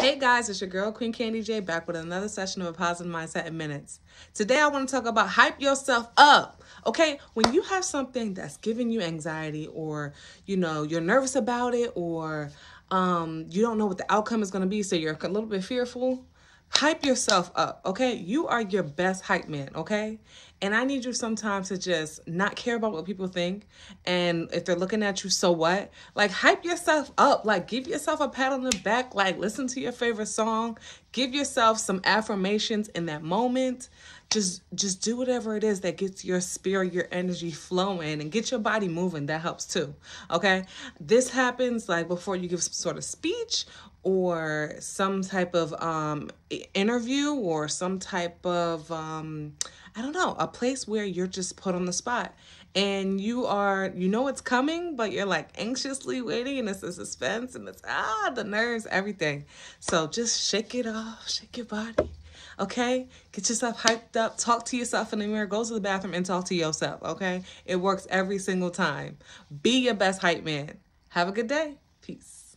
Hey guys, it's your girl Queen Candy J back with another session of a positive mindset in minutes. Today I want to talk about hype yourself up. Okay, when you have something that's giving you anxiety or you know, you're nervous about it or um you don't know what the outcome is going to be so you're a little bit fearful, hype yourself up, okay? You are your best hype man, okay? And I need you sometimes to just not care about what people think. And if they're looking at you, so what? Like, hype yourself up. Like, give yourself a pat on the back. Like, listen to your favorite song. Give yourself some affirmations in that moment. Just, just do whatever it is that gets your spirit, your energy flowing and get your body moving. That helps too, okay? This happens like before you give some sort of speech or some type of um, interview or some type of, um, I don't know, a place where you're just put on the spot and you are, you know it's coming, but you're like anxiously waiting and it's a suspense and it's, ah, the nerves, everything. So just shake it off, shake your body. Okay, get yourself hyped up. Talk to yourself in the mirror. Go to the bathroom and talk to yourself. Okay, it works every single time. Be your best hype man. Have a good day. Peace.